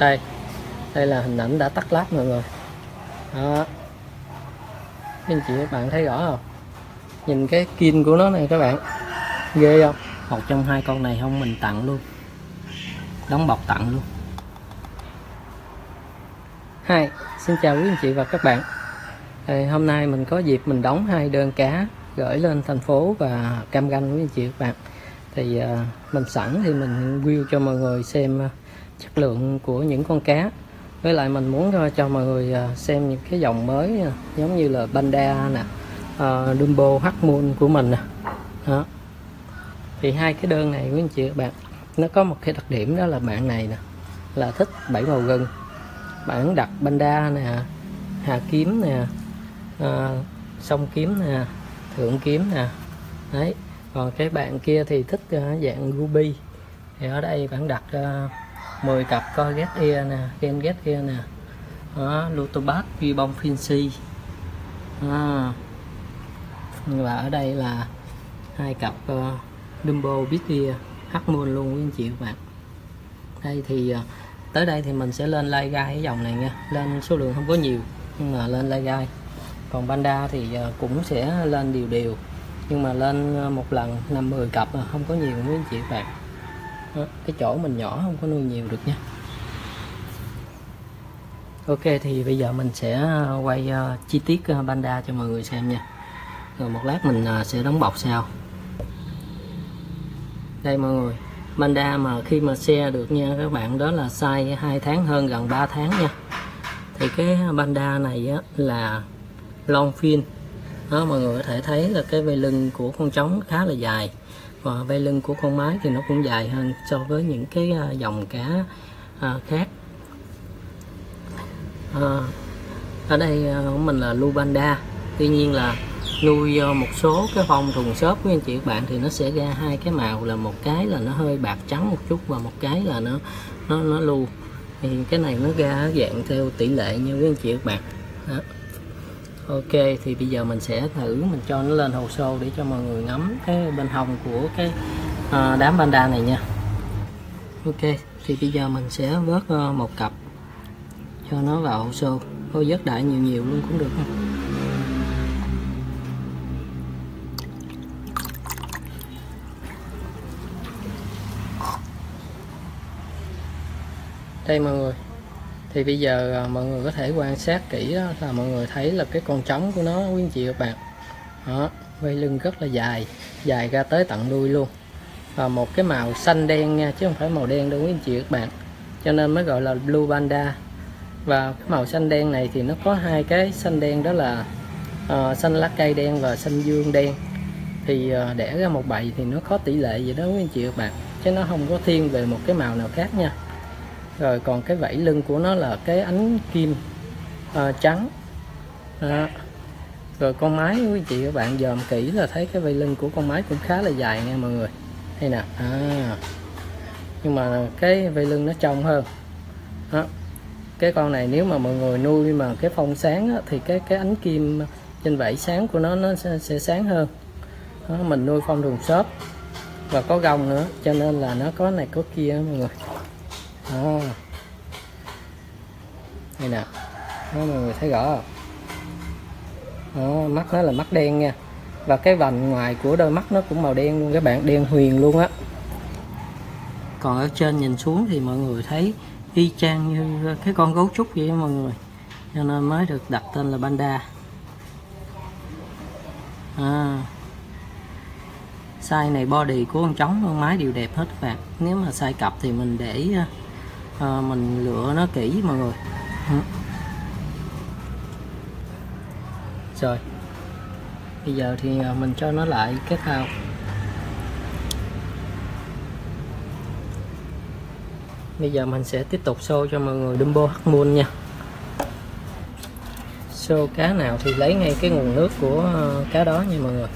đây. Đây là hình ảnh đã tắt lát mọi người. Đó. Anh chị các bạn thấy rõ không? Nhìn cái kim của nó này các bạn. Ghê không? Một trong hai con này không mình tặng luôn. Đóng bọc tặng luôn. Hai xin chào quý anh chị và các bạn. Thì hôm nay mình có dịp mình đóng hai đơn cá gửi lên thành phố và cam ganh với anh chị các bạn. Thì uh, mình sẵn thì mình view cho mọi người xem uh, chất lượng của những con cá. Với lại mình muốn cho mọi người à, xem những cái dòng mới à, giống như là Banda nè uh, Dumbo Hắc Moon của mình nè. Đó. Thì hai cái đơn này quý anh chị các bạn nó có một cái đặc điểm đó là bạn này nè là thích bảy màu gừng. Bạn đặt Banda nè Hà kiếm nè uh, sông kiếm nè thượng kiếm nè. Đấy. Còn cái bạn kia thì thích uh, dạng ruby. Thì ở đây bạn đặt uh, 10 cặp coi get ear nè gen get ear nè. Đó, lutobat bông finsi à. và ở đây là hai cặp uh, dumbo bit ear hắc moon luôn quý anh chị các bạn. Đây thì uh, tới đây thì mình sẽ lên lai gai cái dòng này nha. Lên số lượng không có nhiều nhưng mà lên lai gai còn panda thì uh, cũng sẽ lên đều đều nhưng mà lên một lần năm 10 cặp không có nhiều quý anh chị các bạn. Ờ, cái chỗ mình nhỏ không có nuôi nhiều được nha. Ok thì bây giờ mình sẽ ờ, quay uh, chi tiết uh, panda cho mọi người xem nha. Rồi một lát mình uh, sẽ đóng bọc sau. Đây mọi người panda mà khi mà xe được nha các bạn đó là size 2 tháng hơn gần 3 tháng nha. Thì cái panda này á, là long fin. Đó mọi người có thể thấy là cái vây lưng của con trống khá là dài. Ờ, và vây lưng của con mái thì nó cũng dài hơn so với những cái à, dòng cá à, khác. À, ở đây à, của mình là lubanda. Tuy nhiên là nuôi ờ, một số cái phong thùng xốp của anh chị các bạn thì nó sẽ ra hai cái màu là một cái là nó hơi bạc trắng một chút và một cái là nó nó nó lu. Thì cái này nó ra dạng theo tỷ lệ như quý anh chị các bạn. Đó ok thì bây giờ mình sẽ thử mình cho nó lên hồ sơ để cho mọi người ngắm cái bên hồng của cái uh, đám panda này nha. Ok thì bây giờ mình sẽ vớt uh, một cặp cho nó vào hồ sơ, thôi vớt đại nhiều nhiều luôn cũng được đây mọi người thì bây giờ à, mọi người có thể quan sát kỹ đó, là mọi người thấy là cái con trống của nó quý anh chị các bạn. Đó vây lưng rất là dài dài ra tới tận đuôi luôn. Và một cái màu xanh đen nha chứ không phải màu đen đâu quý anh chị các bạn. Cho nên mới gọi là blue panda. Và cái màu xanh đen này thì nó có hai cái xanh đen đó là uh, xanh lá cây đen và xanh dương đen. Thì uh, đẻ ra một bầy thì nó có tỷ lệ vậy đó quý anh chị các bạn. Chứ nó không có thiên về một cái màu nào khác nha rồi còn cái vảy lưng của nó là cái ánh kim à, trắng đó. rồi con mái quý chị các bạn dòm kỹ là thấy cái vảy lưng của con mái cũng khá là dài nha mọi người hay nè à. nhưng mà cái vảy lưng nó trong hơn đó. cái con này nếu mà mọi người nuôi mà cái phong sáng á, thì cái cái ánh kim trên vảy sáng của nó nó sẽ, sẽ sáng hơn đó, mình nuôi phong đường xốp và có gông nữa cho nên là nó có này có kia mọi người đó. đây nè. Đó, mọi người thấy rõ không? Đó, mắt nó là mắt đen nha. Và cái vành ngoài của đôi mắt nó cũng màu đen luôn các bạn đen huyền luôn á. Còn ở trên nhìn xuống thì mọi người thấy y chang như cái con gấu trúc vậy mọi người. Cho nên mới được đặt tên là panda. À, size này body của con trống con mái đều đẹp hết các bạn. Nếu mà size cặp thì mình để à, mình lựa nó kỹ mọi người. Ừ. Rồi. Bây giờ thì ờ, mình cho nó lại cái thao bây giờ mình sẽ tiếp tục xô cho mọi người Dumbo Moon nha. Xô cá nào thì lấy ngay cái nguồn nước của ờ, cá đó nha mọi người.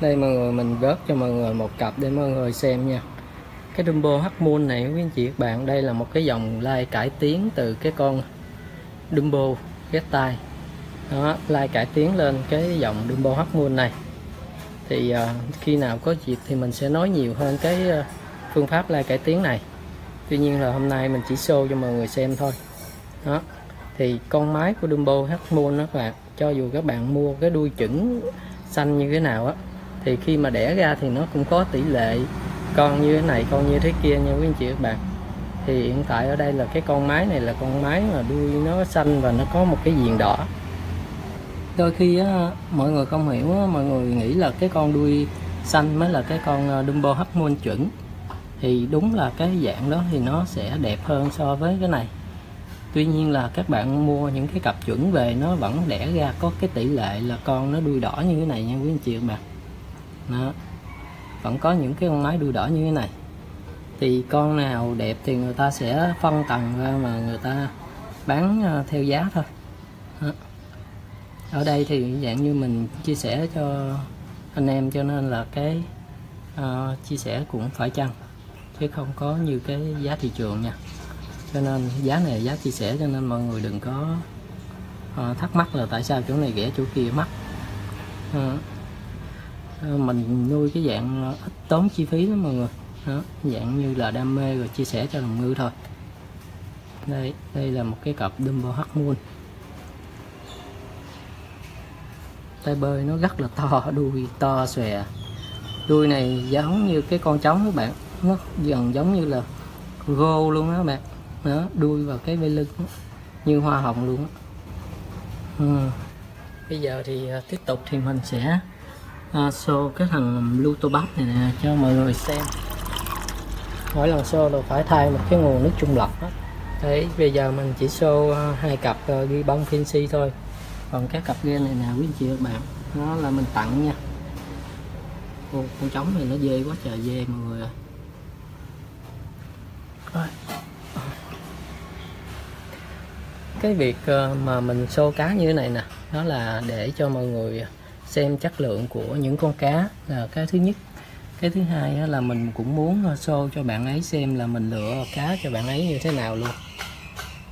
Đây mọi người mình vớt cho mọi người một cặp để mọi người xem nha. Cái Dumbo Hắc Moon này quý anh chị các bạn đây là một cái dòng lai cải tiến từ cái con Dumbo ghét tai. Đó lai cải tiến lên cái dòng Dumbo Harmon này. Thì uh, khi nào có dịp thì mình sẽ nói nhiều hơn cái uh, phương pháp lai cải tiến này. Tuy nhiên là hôm nay mình chỉ show cho mọi người xem thôi. Đó thì con máy của Dumbo Harmon đó các bạn cho dù các bạn mua cái đuôi chuẩn xanh như thế nào á thì khi mà đẻ ra thì nó cũng có tỷ lệ con như thế này con như thế kia nha quý anh chị các bạn. Thì hiện tại ở đây là cái con mái này là con mái mà đuôi nó xanh và nó có một cái viền đỏ. Đôi khi á, mọi người không hiểu á, mọi người nghĩ là cái con đuôi xanh mới là cái con ờ, Dumbo Harmon chuẩn. Thì đúng là cái dạng đó thì nó sẽ đẹp hơn so với cái này. Tuy nhiên là các bạn mua những cái cặp chuẩn về nó vẫn đẻ ra có cái tỷ lệ là con nó đuôi đỏ như thế này nha quý anh chị các bạn đó vẫn có những cái con máy đuôi đỏ như thế này. Thì con nào đẹp thì người ta sẽ phân tầng ra mà người ta bán ờ, theo giá thôi. Đó. ở đây thì dạng như mình chia sẻ cho anh em cho nên là cái uh, chia sẻ cũng phải chăng chứ không có như cái giá thị trường nha. Cho nên giá này giá chia sẻ cho nên mọi người đừng có uh, thắc mắc là tại sao chỗ này rẻ chỗ kia mắc. Uh, Ờ, mình nuôi cái dạng ờ, ít tốn chi phí lắm mọi người đó, dạng như là đam mê rồi chia sẻ cho đồng ngư thôi đây đây là một cái cặp Dumbo Hắc Moon tay bơi nó rất là to đuôi to xòe đuôi này giống như cái con trống các bạn nó gần giống như là gô luôn đó các bạn đó đuôi vào cái bên lưng đó. như hoa hồng luôn đó. Ừ. bây giờ thì ờ, tiếp tục thì mình sẽ À, uh, show cái thằng Lutobat này nè cho mọi người xem. Mỗi lần show đều phải thay một cái nguồn nước trung lập hết. đấy bây giờ mình chỉ show uh, à, hai cặp uh, ghi bông Finsi thôi. Còn các cặp ghe này nè quý anh chị các bạn nó là mình tặng nha. Ô, con trống này nó dê quá trời dê mọi người ơi. Cái việc mà mình xô cá như thế này nè nó là để cho mọi người xem chất lượng của những con cá là cái thứ nhất. Cái thứ hai là mình cũng muốn ờ, show cho bạn ấy xem là mình lựa cá cho bạn ấy như thế nào luôn.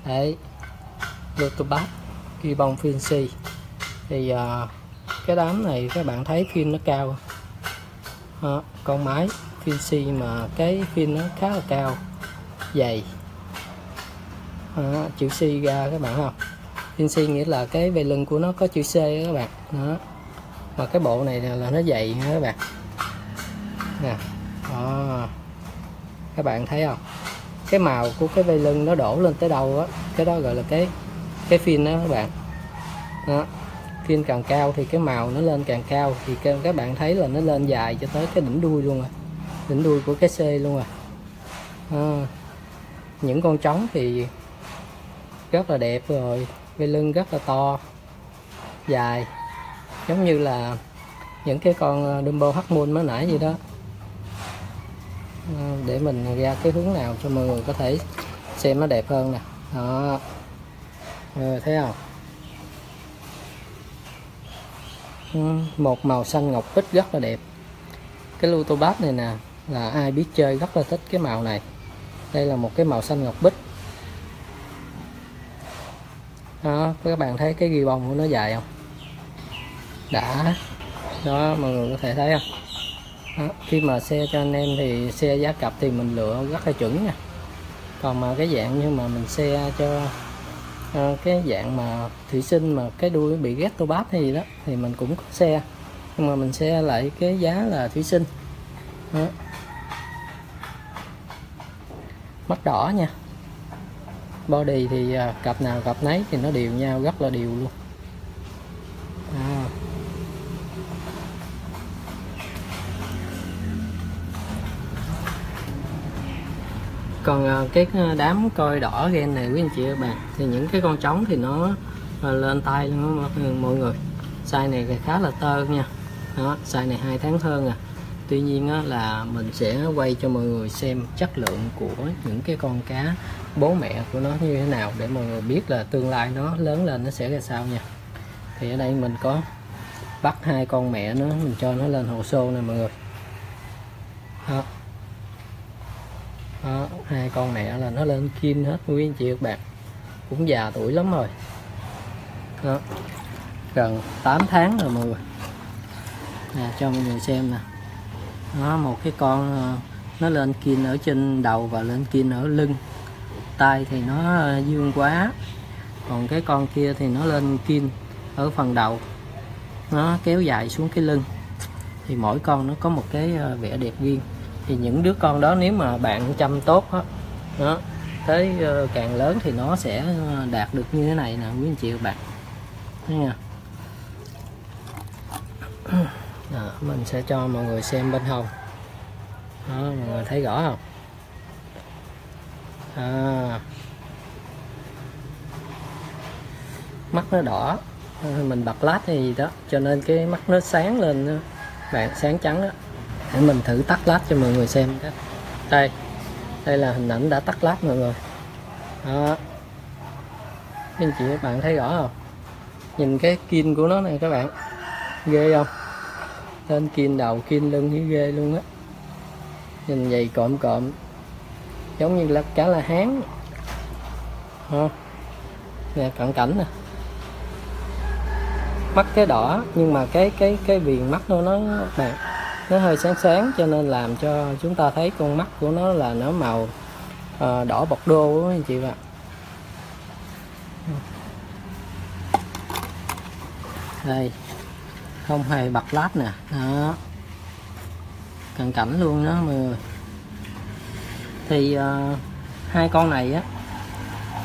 Đấy. Lotobat ghi bông Finsi thì uh, cái đám này các bạn thấy phim nó cao. À, con máy Finsi mà cái phim nó khá là cao. Dày. À, chữ C ra các bạn không Finsi nghĩa là cái về lưng của nó có chữ C đó các bạn. Đó mà cái bộ này là nó dày nha các bạn. Nè đó. các bạn thấy không? Cái màu của cái vây lưng nó đổ lên tới đâu á cái đó gọi là cái cái phim đó các bạn. Đó. Phim càng cao thì cái màu nó lên càng cao thì các bạn thấy là nó lên dài cho tới cái đỉnh đuôi luôn rồi đỉnh đuôi của cái C luôn rồi à, những con trống thì rất là đẹp rồi vây lưng rất là to dài giống như là những cái con ờ, Dumbo Harmon mới nãy gì đó. Ờ, để mình ra cái hướng nào cho mọi người có thể xem nó đẹp hơn nè. Đó. Người thấy không? Ừ, một màu xanh ngọc bích rất là đẹp. Cái Lutobat này nè, là ai biết chơi rất là thích cái màu này. Đây là một cái màu xanh ngọc bích. Đó, các bạn thấy cái ghi bông của nó dài không? Đã đó. Mọi người có thể thấy không? Đó, khi mà xe cho anh em thì xe giá cặp thì mình lựa rất là chuẩn nha. Còn mà cái dạng như mà mình xe cho uh, cái dạng mà thủy sinh mà cái đuôi bị ghét tô bát hay gì đó thì mình cũng có xe. Nhưng mà mình xe lại cái giá là thủy sinh. Đó. mắt đỏ nha. Body thì uh, cặp nào cặp nấy thì nó đều nhau rất là đều luôn à còn à, cái à, đám coi đỏ gen này quý anh chị các bạn thì những cái con trống thì nó à, lên tay luôn mọi người size này khá là tơ nha. Đó size này hai tháng hơn à. Tuy nhiên á, là mình sẽ quay cho mọi người xem chất lượng của những cái con cá bố mẹ của nó như thế nào để mọi người biết là tương lai nó lớn lên nó sẽ ra sao nha. Thì ở đây mình có bắt hai con mẹ nó mình cho nó lên hồ xô nè mọi người. Đó đó, hai con mẹ là nó lên kim hết quý anh chị các bạn cũng già tuổi lắm rồi. Đó gần 8 tháng rồi mọi người. Nè cho mọi người xem nè. Nó một cái con ờ, nó lên kim ở trên đầu và lên kim ở lưng. Tay thì nó ờ, dương quá. Còn cái con kia thì nó lên kim ở phần đầu. Nó kéo dài xuống cái lưng. Thì mỗi con nó có một cái ờ, vẻ đẹp riêng thì những đứa con đó nếu mà bạn chăm tốt đó, đó tới ờ, càng lớn thì nó sẽ ờ, đạt được như thế này nè quý anh chị và bạn. Thấy nha đó, mình sẽ cho mọi người xem bên hông. Đó mọi người thấy rõ không? À, mắt nó đỏ mình bật lát hay gì đó cho nên cái mắt nó sáng lên bạn sáng trắng đó để mình thử tắt lát cho mọi người xem đây đây là hình ảnh đã tắt lát mọi người. Đó. Anh chị, các bạn thấy rõ không? Nhìn cái kim của nó này các bạn. Ghê không? Lên kim đầu kim lưng như ghê luôn á. Nhìn vậy cộm cộm. Giống như là cá la hán. Ha nè, cận cảnh nè. Mắt cái đỏ, nhưng mà cái cái cái viền mắt nó nó bạc nó hơi sáng sáng cho nên làm cho chúng ta thấy con mắt của nó là nó màu uh, đỏ bọc đô đó anh chị bạn đây không hề bật lát nè. Đó. Cận cảnh luôn đó mọi người. Thì uh, hai con này á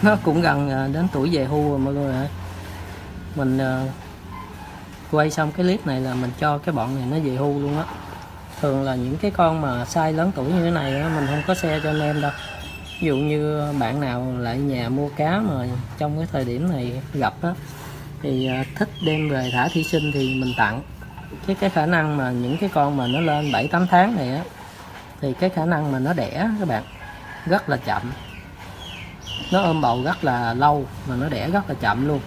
nó cũng gần uh, đến tuổi về hưu rồi mọi người ơi mình uh, quay xong cái clip này là mình cho cái bọn này nó về hưu luôn á thường là những cái con mà size lớn tuổi như thế này mình không có xe cho anh em đâu. Ví dụ như bạn nào lại nhà mua cá mà trong cái thời điểm này gặp đó thì à, thích đem về thả thí sinh thì mình tặng. Cái cái khả năng mà những cái con mà nó lên 7 8 tháng này á, thì cái khả năng mà nó đẻ các bạn, rất là chậm. Nó ôm bầu rất là lâu mà nó đẻ rất là chậm luôn.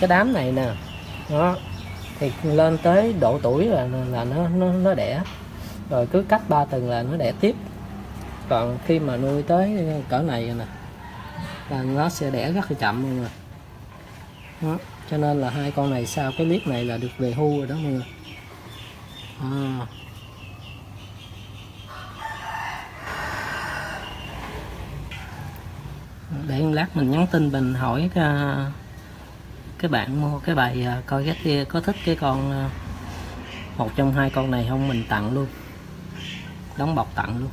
Cái đám này nè đó thì lên tới độ tuổi là là nó nó nó đẻ rồi cứ cách 3 tuần là nó đẻ tiếp còn khi mà nuôi tới cỡ này nè là nó sẽ đẻ rất là chậm luôn rồi đó. cho nên là hai con này sau cái clip này là được về hưu rồi đó mọi người à. để lát mình nhắn tin mình hỏi cái, cái bạn mua cái bài à, coi ghét kia có thích cái con à, một trong hai con này không? Mình tặng luôn. Đóng bọc tặng luôn.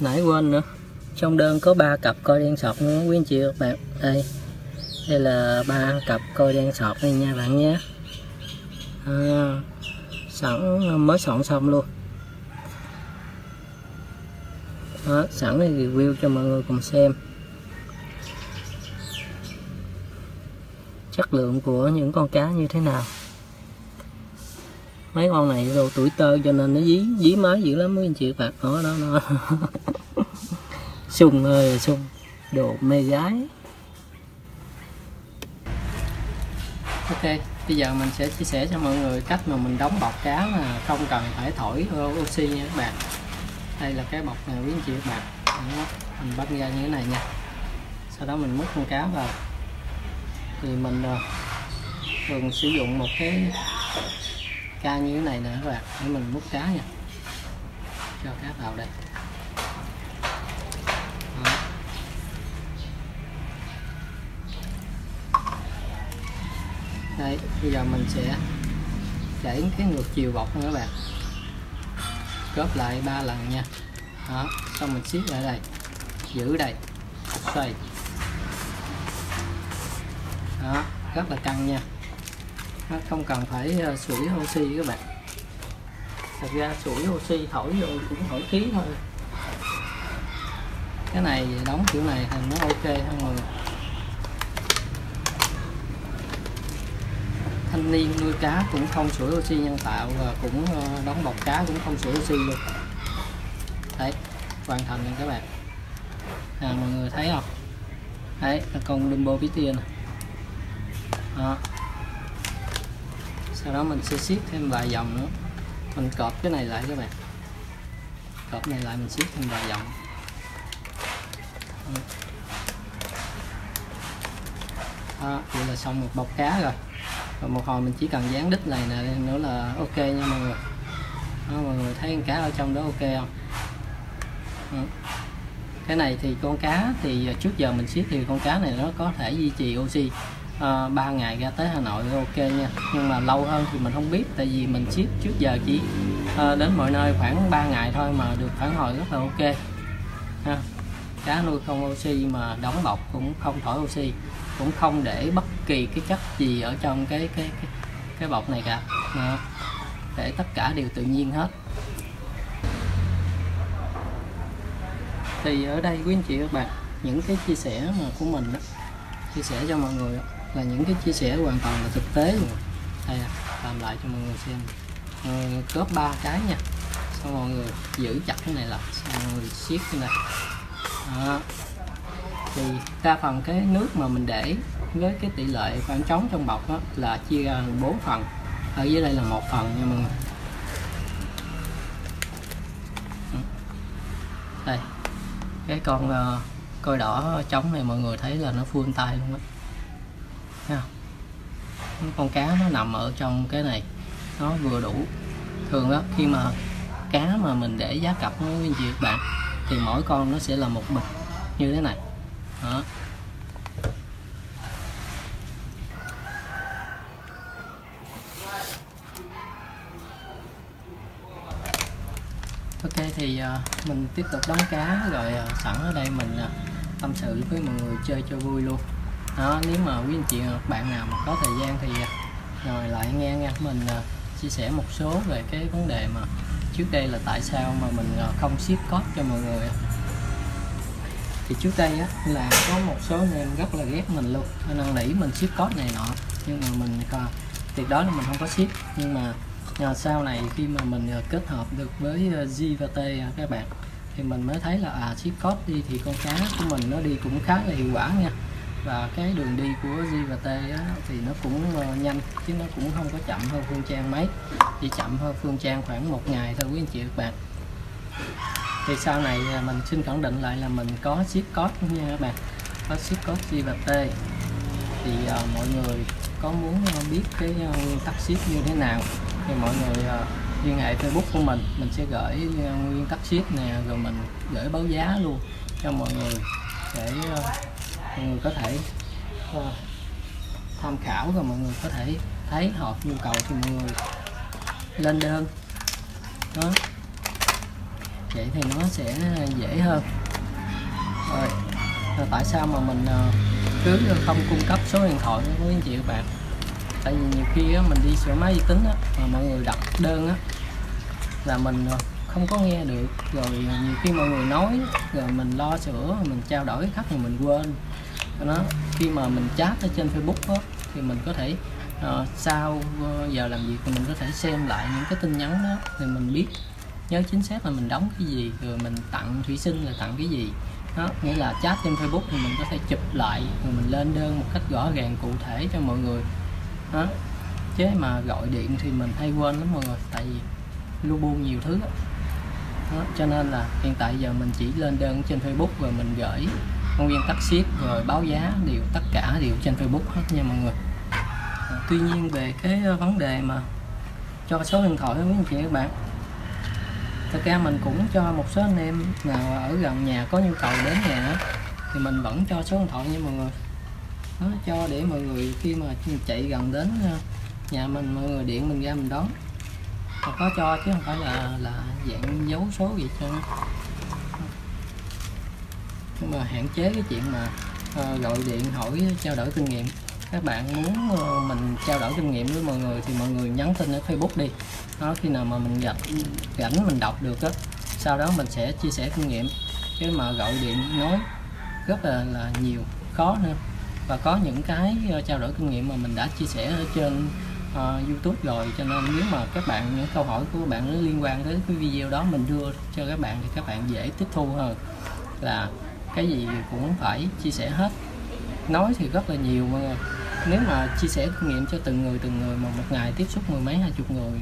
Nãy quên nữa. Trong đơn có ba cặp coi đen sọt nữa. Quý anh chị các bạn đây đây là ba cặp coi đen sọt đây nha bạn nhé. À, sẵn mới soạn xong luôn. Đó, sẵn để review cho mọi người cùng xem. Chất lượng của những con cá như thế nào? Mấy con này đồ tuổi tơ cho nên nó dí dí máy dữ lắm mấy anh chị bạn đó đó nó. Sung ơi sung đồ mê gái. Ok bây giờ mình sẽ chia sẻ cho mọi người cách mà mình đóng bọc cá mà không cần phải thổi oxy nha các bạn đây là cái bọc này quý anh chị các bạn đó, mình bắt ra như thế này nha. Sau đó mình múc con cá vào. Thì mình uh, thường sử dụng một cái ca như thế này nè các bạn để mình múc cá nha. Cho cá vào đây. Đó. đây bây giờ mình sẽ chảy cái ngược chiều bọc nha các bạn góp lại ba lần nha. Đó xong mình siết lại đây. Giữ đây. Xoay. Đó rất là căng nha. Nó không cần phải ờ, sủi oxy các bạn. Thật ra sủi oxy thổi vô cũng thổi khí thôi. Cái này đóng kiểu này thì nó ok hơn mọi thanh niên nuôi cá cũng không sủi oxy nhân tạo và cũng ờ, đóng bọc cá cũng không sủi oxy luôn. Đấy hoàn thành rồi các bạn. À, mọi người thấy không? Đấy là con Dumbo Pitia này đó. Sau đó mình sẽ siết thêm vài vòng nữa. Mình cọp cái này lại các bạn. Cọp này lại mình siết thêm vài vòng đó, vậy là xong một bọc cá rồi và một hồi mình chỉ cần dán đít này nè nữa là ok nha mọi người. Đó, mọi người thấy con cá ở trong đó ok không? Cái này thì con cá thì trước giờ mình ship thì con cá này nó có thể duy trì oxy ờ, uh, 3 ngày ra tới Hà Nội ok nha. Nhưng mà lâu hơn thì mình không biết tại vì mình ship trước giờ chỉ uh, đến mọi nơi khoảng 3 ngày thôi mà được phản hồi rất là ok. Ha. cá nuôi không oxy mà đóng bọc cũng không thổi oxy cũng không để bất kỳ cái chất gì ở trong cái cái cái, cái bọc này cả. À, để tất cả đều tự nhiên hết. Thì ở đây quý anh chị các bạn những cái chia sẻ mà của mình đó, chia sẻ cho mọi người đó, là những cái chia sẻ hoàn toàn là thực tế luôn. Đây à, làm lại cho mọi người xem. Ờ, Cướp ba cái nha. Xong mọi người giữ chặt cái này là xong mọi người siết cái này. Đó thì đa phần cái nước mà mình để với cái tỷ lệ khoảng trống trong bọc đó là chia ra bốn phần. Ở dưới đây là một phần nha mọi người. Đây cái con uh, coi đỏ trống này mọi người thấy là nó full tay luôn á. Con cá nó nằm ở trong cái này nó vừa đủ. Thường á khi mà cá mà mình để giá cặp với anh chị các bạn thì mỗi con nó sẽ là một bịch như thế này đó. Ok thì uh, mình tiếp tục đóng cá rồi uh, sẵn ở đây mình uh, tâm sự với mọi người chơi cho vui luôn. Đó nếu mà quý anh chị bạn nào mà có thời gian thì ngồi lại nghe nghe mình chia sẻ một số về cái vấn đề mà trước đây là tại sao mà mình không ship code cho mọi người thì trước đây á là có một số anh em rất là ghét mình luôn. Năn nỉ mình ship code này nọ nhưng mà mình còn tuyệt đối là mình không có ship. Nhưng mà à, sau này khi mà mình à, kết hợp được với à, G và T à, các bạn thì mình mới thấy là à ship code đi thì con cá của mình nó đi cũng khá là hiệu quả nha. Và cái đường đi của G và T á, thì nó cũng uh, nhanh chứ nó cũng không có chậm hơn Phương Trang mấy. Chỉ chậm hơn Phương Trang khoảng một ngày thôi quý anh chị các bạn thì sau này à, mình xin khẳng định lại là mình có ship code nha các bạn. Có ship code G và T. Thì uh, mọi người có muốn uh, biết cái uh, nguyên tắc ship như thế nào thì mọi người uh, liên hệ Facebook của mình. Mình sẽ gửi uh, nguyên tắc ship nè rồi mình gửi báo giá luôn cho mọi người để uh, mọi người có thể uh, tham khảo rồi mọi người có thể thấy hợp nhu cầu thì mọi người lên đơn. Đó vậy thì nó sẽ dễ hơn. Rồi, rồi tại sao mà mình ờ, cứ không cung cấp số điện thoại với anh chị các bạn? Tại vì nhiều khi á, mình đi sửa máy vi tính á, mà mọi người đặt đơn á, là mình ờ, không có nghe được. Rồi nhiều khi mọi người nói rồi mình lo sửa mình trao đổi khách thì mình quên. Nó khi mà mình chat ở trên Facebook á, thì mình có thể uh, sau giờ làm việc thì mình có thể xem lại những cái tin nhắn đó thì mình biết nhớ chính xác là mình đóng cái gì rồi mình tặng thủy sinh là tặng cái gì. Đó nghĩa là chat trên Facebook thì mình có thể chụp lại rồi mình lên đơn một cách rõ ràng cụ thể cho mọi người. Đó chứ mà gọi điện thì mình hay quên lắm mọi người tại vì lu bu nhiều thứ đó. đó cho nên là hiện tại giờ mình chỉ lên đơn trên Facebook rồi mình gửi công viên tắt ship rồi báo giá đều tất cả đều trên Facebook hết nha mọi người. À, tuy nhiên về cái vấn đề mà cho số điện thoại với anh chị các bạn thực ra mình cũng cho một số anh em nào ở gần nhà có nhu cầu đến nhà thì mình vẫn cho số điện thoại nha mọi người. Đó, cho để mọi người khi mà chạy gần đến ờ, nhà mình mọi người điện mình ra mình đón. Mà có cho chứ không phải là là dạng dấu số gì cho nhưng mà hạn chế cái chuyện mà uh, gọi điện hỏi trao đổi kinh nghiệm. Các bạn muốn uh, mình trao đổi kinh nghiệm với mọi người thì mọi người nhắn tin ở Facebook đi đó khi nào mà mình gặp rảnh mình đọc được á sau đó mình sẽ chia sẻ kinh nghiệm. Chứ mà gọi điện nói rất là là nhiều khó nữa. Và có những cái ờ, trao đổi kinh nghiệm mà mình đã chia sẻ ở trên uh, YouTube rồi. Cho nên nếu mà các bạn những câu hỏi của các bạn nó liên quan đến cái video đó mình đưa cho các bạn thì các bạn dễ tiếp thu hơn. Là cái gì cũng phải chia sẻ hết. Nói thì rất là nhiều mọi người nếu mà chia sẻ kinh nghiệm cho từng người từng người mà một ngày tiếp xúc mười mấy hai chục người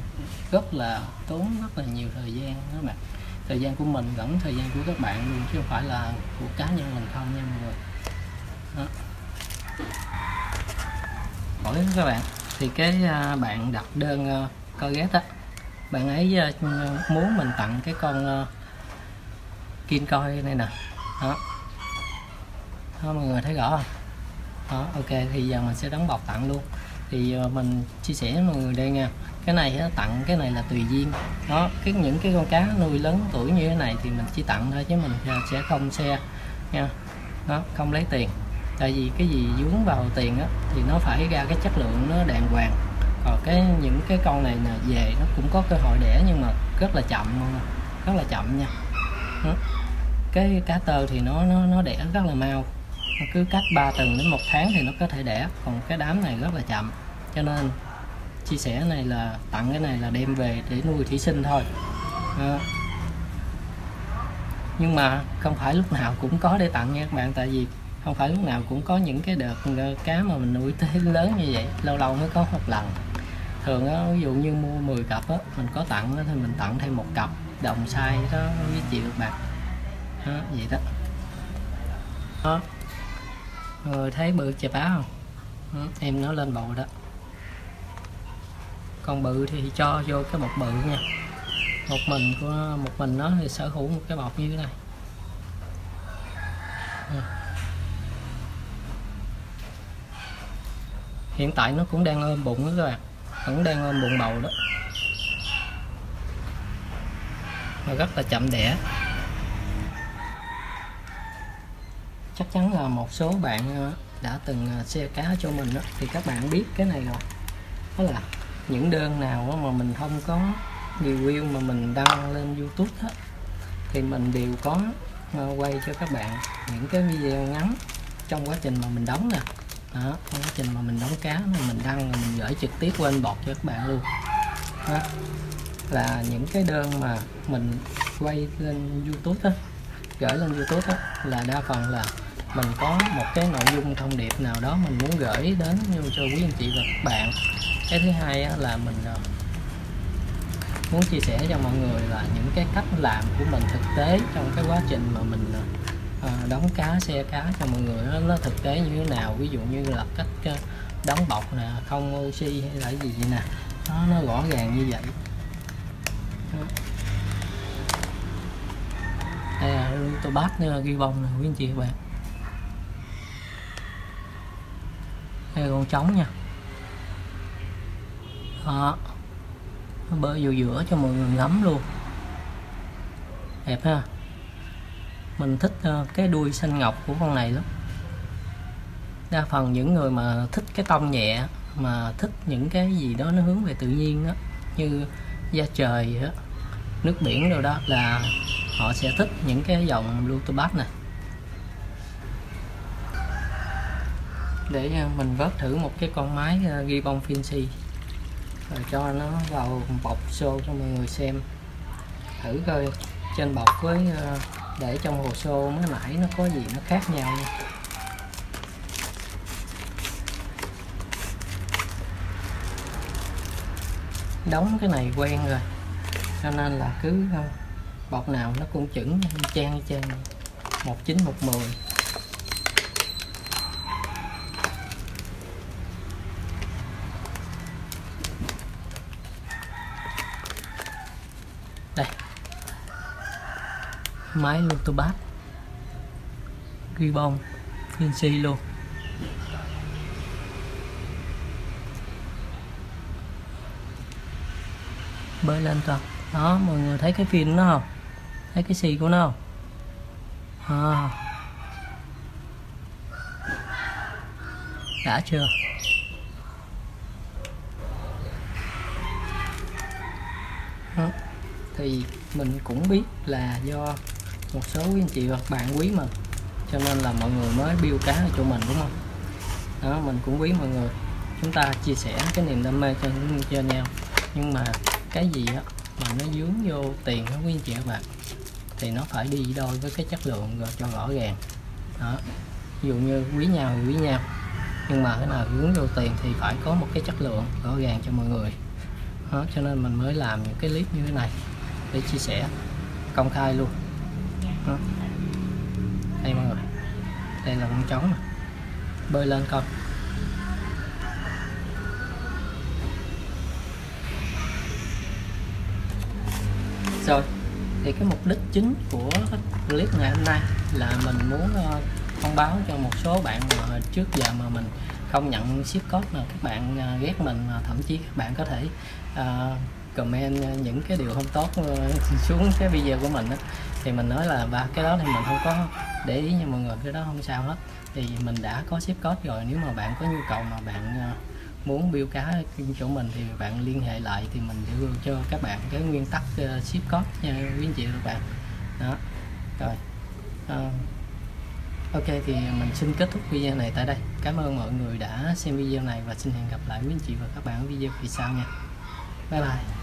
rất là tốn rất là nhiều thời gian đó bạn. Thời gian của mình lẫn thời gian của các bạn luôn chứ không phải là của cá nhân mình không nha mọi người. Đó. hỏi các bạn thì cái à, bạn đặt đơn à, coi ghét á bạn ấy à, muốn mình tặng cái con à, kim coi này nè. Đó. Đó mọi người thấy rõ không? Đó, ok, thì giờ mình sẽ đóng bọc tặng luôn. Thì ờ, mình chia sẻ với mọi người đây nha. Cái này tặng, cái này là tùy duyên. Đó, cái những cái con cá nuôi lớn tuổi như thế này thì mình chỉ tặng thôi chứ mình à, sẽ không xe nha. Nó không lấy tiền. Tại vì cái gì dướng vào tiền á, thì nó phải ra cái chất lượng nó đàng hoàng. Còn cái, những cái con này nè, về nó cũng có cơ hội đẻ nhưng mà rất là chậm rất là chậm nha. Đó. cái cá tơ thì nó nó nó đẻ rất là mau nó cứ cách 3 tuần đến một tháng thì nó có thể đẻ. Còn cái đám này rất là chậm. Cho nên chia sẻ này là tặng cái này là đem về để nuôi thủy sinh thôi. À, nhưng mà không phải lúc nào cũng có để tặng nha các bạn. Tại vì không phải lúc nào cũng có những cái đợt ờ, cá mà mình nuôi tới lớn như vậy. Lâu lâu mới có một lần. Thường á ví dụ như mua 10 cặp á mình có tặng á, thì mình tặng thêm một cặp. Đồng size đó với chịu bạc. Đó, vậy đó. Đó rồi thấy bự chà bá không? Em nó lên bầu đó. Còn bự thì cho vô cái bọc bự nha. Một mình của, một mình nó thì sở hữu một cái bọc như thế này. Hiện tại nó cũng đang ôm bụng đó các bạn. Vẫn đang ôm bụng bầu đó. Và rất là chậm đẻ. Chắc chắn là một số bạn ờ, đã từng ờ, xe cá cho mình đó, thì các bạn biết cái này rồi. Đó là những đơn nào mà mình không có review mà mình đăng lên YouTube đó, thì mình đều có ờ, quay cho các bạn những cái video ngắn trong quá trình mà mình đóng nè. Đó trong quá trình mà mình đóng cá mà mình đăng là mình gửi trực tiếp qua bọt cho các bạn luôn. Đó là những cái đơn mà mình quay lên YouTube đó gửi lên YouTube đó là đa phần là mình có một cái nội dung thông điệp nào đó mình muốn gửi đến cho quý anh chị và các bạn. Cái thứ hai là mình ờ, muốn chia sẻ cho mọi người là những cái cách làm của mình thực tế trong cái quá trình mà mình ờ, ờ, đóng cá xe cá cho mọi người nó, thực tế như thế nào? Ví dụ như là cách đóng bọc nè không oxy hay là gì vậy nè nó nó rõ ràng như vậy. Đây là tôi bát ghi bông nè quý anh chị các bạn. Đây là con trống nha. Đó. Nó bơi vô giữa cho mọi người ngắm luôn. Đẹp ha. Mình thích ờ, cái đuôi xanh ngọc của con này lắm. Đa phần những người mà thích cái tông nhẹ mà thích những cái gì đó nó hướng về tự nhiên đó như da trời đó, nước biển đâu đó là họ sẽ thích những cái dòng Bluetooth này. để ờ, mình vớt thử một cái con máy ghi bông Finsi rồi cho nó vào bọc xô cho mọi người xem. Thử coi trên bọc với ờ, để trong hồ xô mới nãy nó có gì nó khác nhau nha. đóng cái này quen rồi, cho nên là cứ ờ, bọc nào nó cũng chuẩn trang trên một chín, một mười. Máy Lutobat ghi bông Vinci luôn. Bơi lên toàn. Đó, mọi người thấy cái phim nó không? Thấy cái xì của nó không? À. đã chưa? Thì mình cũng biết là do một số quý anh chị và bạn quý mình cho nên là mọi người mới biêu cá ở chỗ mình đúng không? Đó mình cũng quý mọi người. Chúng ta chia sẻ cái niềm đam mê cho, cho nhau. Nhưng mà cái gì á mà nó dướng vô tiền đó quý anh chị các bạn thì nó phải đi đôi với cái chất lượng rồi cho rõ ràng. Đó. Ví dụ như quý nhau quý nhau nhưng mà cái nào dướng vô tiền thì phải có một cái chất lượng rõ ràng cho mọi người. Đó, cho nên mình mới làm những cái clip như thế này để chia sẻ công khai luôn đó. đây mọi người đây là con trống bơi lên con rồi thì cái mục đích chính của clip ngày hôm nay là mình muốn ờ, thông báo cho một số bạn mà trước giờ mà mình không nhận ship code mà các bạn ờ, ghét mình thậm chí các bạn có thể uh, comment những cái điều không tốt xuống cái video của mình đó thì mình nói là ba cái đó thì mình không có để ý nha mọi người cái đó không sao hết. Thì mình đã có ship code rồi nếu mà bạn có nhu cầu mà bạn ờ, muốn biêu cá chỗ mình thì bạn liên hệ lại thì mình đưa cho các bạn cái nguyên tắc ờ, ship code nha quý anh chị các bạn. Đó. Rồi. À, ok thì mình xin kết thúc video này tại đây. Cảm ơn mọi người đã xem video này và xin hẹn gặp lại quý anh chị và các bạn ở video kỳ sau nha. Bye bye.